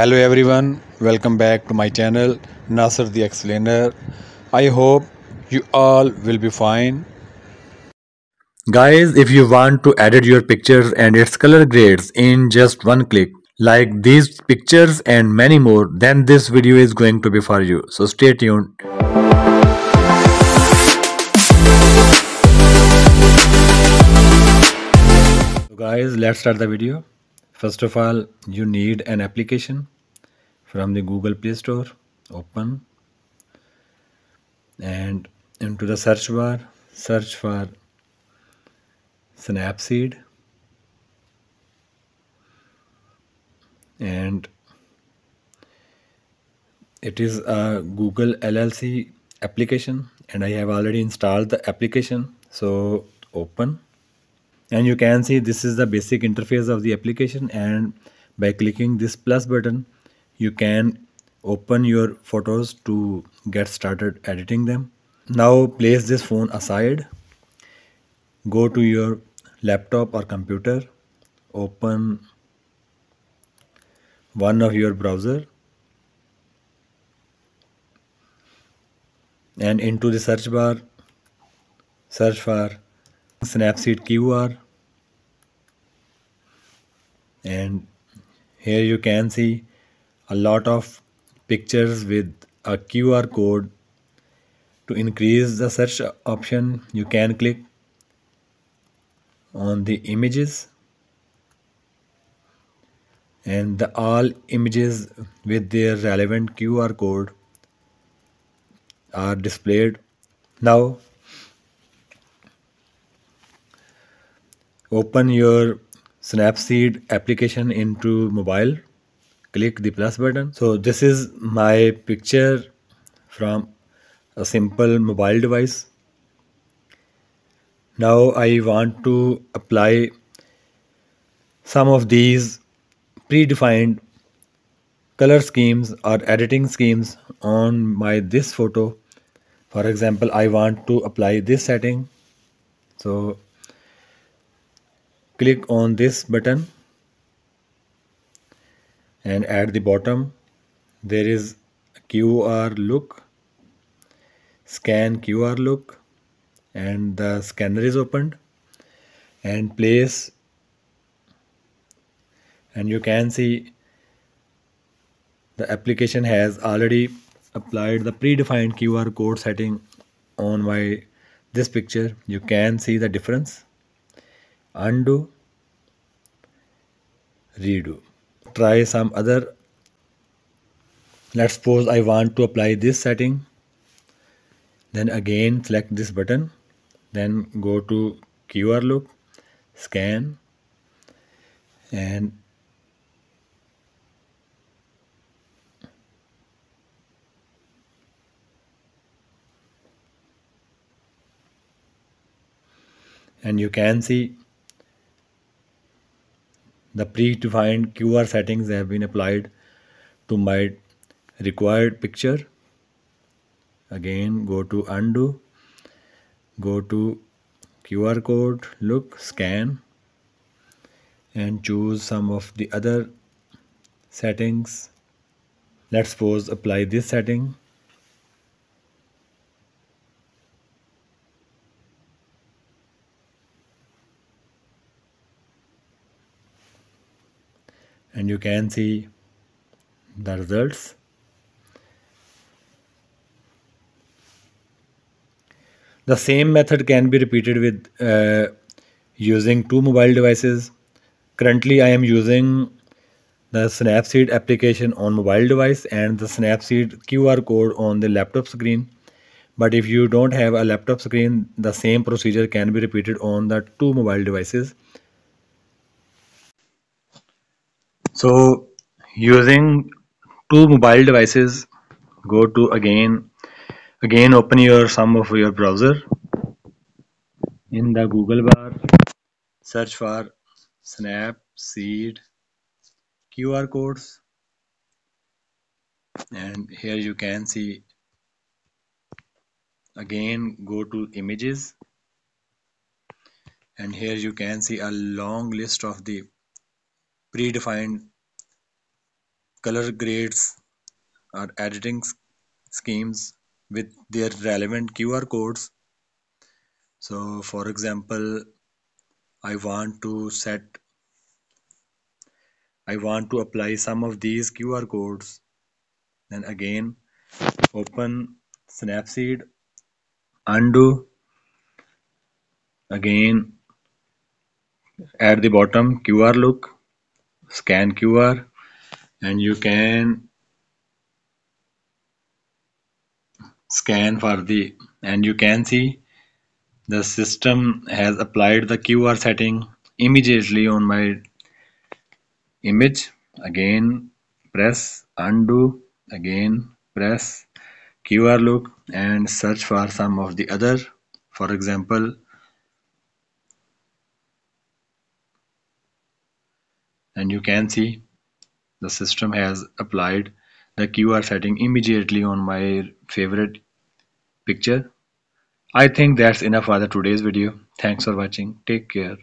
Hello everyone, welcome back to my channel Nasir the Explainer. I hope you all will be fine. Guys, if you want to edit your pictures and its color grades in just one click, like these pictures and many more, then this video is going to be for you. So stay tuned. Guys, let's start the video. First of all, you need an application from the Google Play Store. Open. And into the search bar, search for Snapseed. And it is a Google LLC application and I have already installed the application. So open and you can see this is the basic interface of the application. And by clicking this plus button you can open your photos to get started editing them. Now place this phone aside. Go to your laptop or computer. Open one of your browser. And into the search bar search for Snapseed QR and here you can see a lot of pictures with a QR code. To increase the search option you can click on the images. And the all images with their relevant QR code are displayed. Now open your Snapseed application into mobile. Click the plus button. So this is my picture from a simple mobile device. Now I want to apply some of these predefined color schemes or editing schemes on my this photo. For example I want to apply this setting. So click on this button and at the bottom there is QR look scan QR look and the scanner is opened. And place and you can see the application has already applied the predefined QR code setting on my this picture. You can see the difference undo redo try some other. Let's suppose I want to apply this setting. Then again select this button. Then go to QR look scan and and you can see the predefined QR settings have been applied to my required picture. Again, go to undo, go to QR code, look, scan, and choose some of the other settings. Let's suppose apply this setting. And you can see the results. The same method can be repeated with uh, using two mobile devices. Currently I am using the Snapseed application on mobile device and the Snapseed QR code on the laptop screen. But if you don't have a laptop screen the same procedure can be repeated on the two mobile devices so using two mobile devices go to again again open your some of your browser. In the google bar search for snapseed qr codes. And here you can see again go to images. And here you can see a long list of the predefined color grades or editing schemes with their relevant QR codes. So for example, I want to set I want to apply some of these QR codes. Then again open Snapseed, undo, again at the bottom QR look, scan QR and you can scan for the and you can see the system has applied the QR setting immediately on my image. Again press undo. Again press QR look and search for some of the other for example and you can see the system has applied the QR setting immediately on my favorite picture. I think that's enough for the today's video. Thanks for watching. Take care